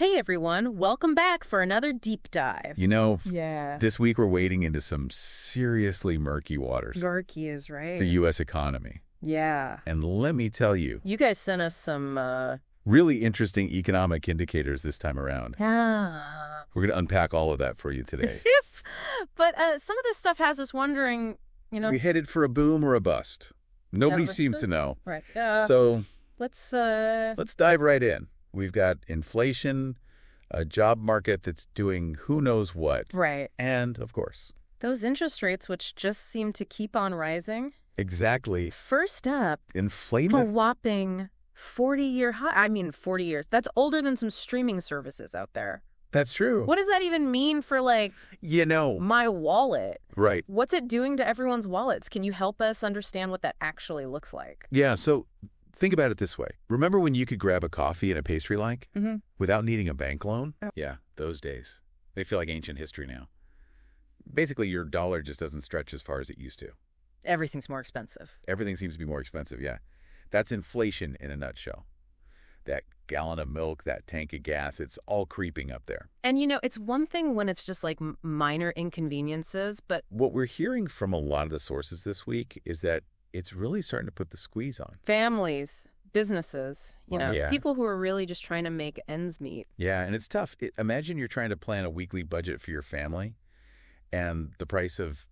Hey everyone, welcome back for another deep dive. You know, yeah. this week we're wading into some seriously murky waters. Murky is right. The U.S. economy. Yeah. And let me tell you, You guys sent us some, uh... really interesting economic indicators this time around. Ah. We're going to unpack all of that for you today. but uh, some of this stuff has us wondering, you know... we headed for a boom or a bust? Nobody seems to know. Right. Uh, So let's, uh... let's dive right in. We've got inflation, a job market that's doing who knows what, Right. and, of course, Those interest rates, which just seem to keep on rising. exactly First up, inflation. A whopping 40-year high. I mean, 40 years. That's older than some streaming services out there. That's true. What does that even mean for, like, You know, my wallet? right. What's it doing to everyone's wallets? Can you help us understand what that actually looks like? Yeah, so think about it this way. Remember when you could grab a coffee and a pastry like Mm-hmm. without needing a bank loan? Yep. Yeah, those days. They feel like ancient history now. Basically, your dollar just doesn't stretch as far as it used to. Everything's more expensive. Everything seems to be more expensive, yeah. That's inflation in a nutshell. That gallon of milk, that tank of gas, it's all creeping up there. And you know, it's one thing when it's just like minor inconveniences, but What we're hearing from a lot of the sources this week is that it's really starting to put the squeeze on. families, businesses, you Well, know, yeah. people who are really just trying to make ends meet. Yeah, and it's tough. It, imagine you're trying to plan a weekly budget for your family, and the price of,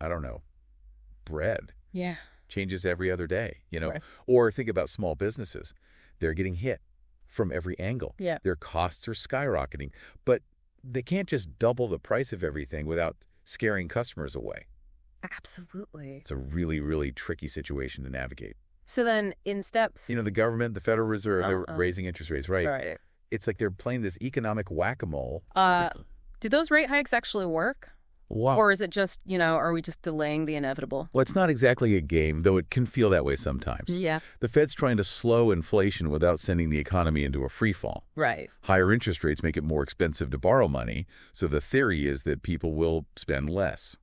I don't know, bread Yeah. changes every other day. You know, Right. or think about small businesses; they're getting hit from every angle. Yeah. Their costs are skyrocketing, but they can't just double the price of everything without scaring customers away. Absolutely. It's a really, really tricky situation to navigate. So then in steps. You know, the government, the Federal Reserve, they're Uh-uh. raising interest rates, right? right. It's like they're playing this economic whack-a-mole. Uh, do those rate hikes actually work? Wow. Or is it just, you know, are we just delaying the inevitable? Well, it's not exactly a game, though it can feel that way sometimes. Yeah. The Fed's trying to slow inflation without sending the economy into a free fall. Right. Higher interest rates make it more expensive to borrow money, so the theory is that people will spend less.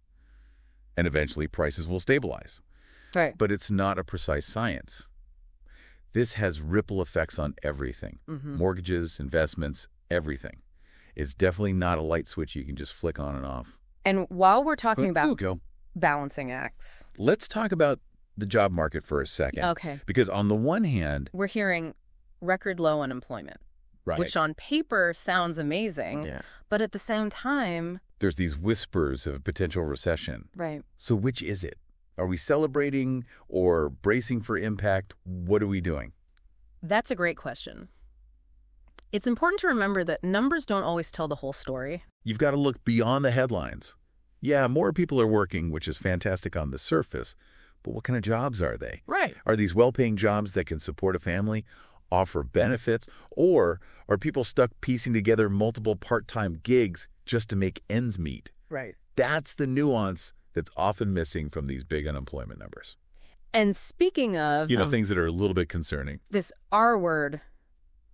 And eventually prices will stabilize. Right. But it's not a precise science. This has ripple effects on everything Mm-hmm. mortgages, investments, everything. It's definitely not a light switch you can just flick on and off. And while we're talking about go. balancing acts, Let's talk about the job market for a second. okay, Because on the one hand, we're hearing record low unemployment, right, which on paper sounds amazing, yeah, but at the same time, there's these whispers of a potential recession. right, So which is it? Are we celebrating or bracing for impact? What are we doing? that's a great question. It's important to remember that numbers don't always tell the whole story. You've got to look beyond the headlines. Yeah, more people are working, which is fantastic on the surface, but what kind of jobs are they? Right. Are these well-paying jobs that can support a family, offer benefits, or are people stuck piecing together multiple part-time gigs just to make ends meet? Right. That's the nuance that's often missing from these big unemployment numbers. And speaking of You know, um, things that are a little bit concerning. this R word,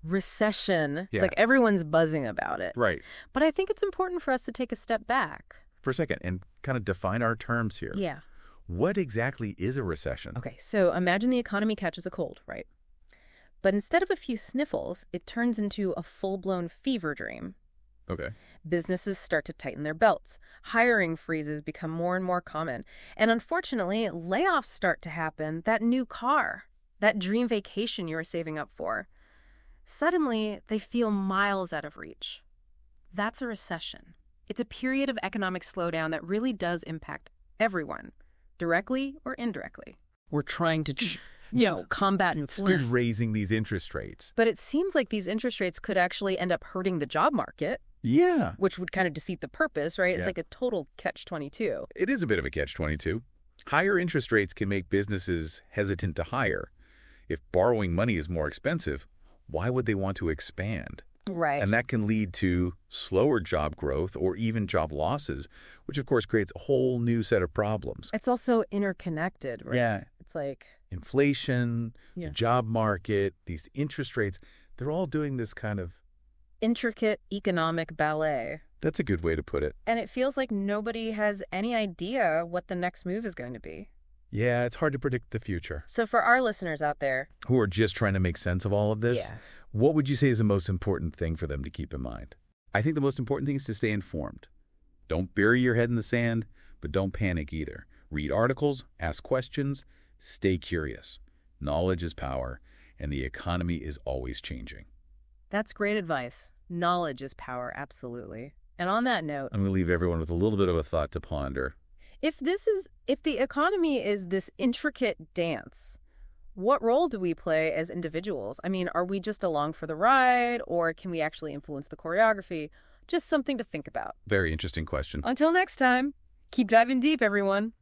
recession, it's Yeah. like everyone's buzzing about it. Right. But I think it's important for us to take a step back. For a second, and kind of define our terms here. Yeah. What exactly is a recession? Okay, so imagine the economy catches a cold, right? But instead of a few sniffles, it turns into a full blown fever dream. Okay. Businesses start to tighten their belts. Hiring freezes become more and more common. And unfortunately, layoffs start to happen. That new car, that dream vacation you were saving up for, suddenly they feel miles out of reach. That's a recession. It's a period of economic slowdown that really does impact everyone, directly or indirectly. We're trying to, ch- you know, combat We're inflation. raising these interest rates. But it seems like these interest rates could actually end up hurting the job market, Yeah. which would kind of defeat the purpose, right? It's Yeah. like a total catch 22. It is a bit of a catch-22. Higher interest rates can make businesses hesitant to hire. If borrowing money is more expensive, why would they want to expand? Right. And that can lead to slower job growth or even job losses, which of course creates a whole new set of problems. it's also interconnected, right? Yeah. It's like, Inflation, Yeah. the job market, these interest rates, they're all doing this kind of, intricate economic ballet. that's a good way to put it. And it feels like nobody has any idea what the next move is going to be. Yeah, it's hard to predict the future. So for our listeners out there, Who are just trying to make sense of all of this, Yeah. what would you say is the most important thing for them to keep in mind? I think the most important thing is to stay informed. Don't bury your head in the sand, but don't panic either. Read articles, ask questions, stay curious. Knowledge is power, and the economy is always changing. That's great advice. Knowledge is power, absolutely. And on that note, I'm going to leave everyone with a little bit of a thought to ponder. if this is if the economy is this intricate dance, what role do we play as individuals? I mean, are we just along for the ride or can we actually influence the choreography? Just something to think about. Very interesting question. Until next time, keep diving deep, everyone.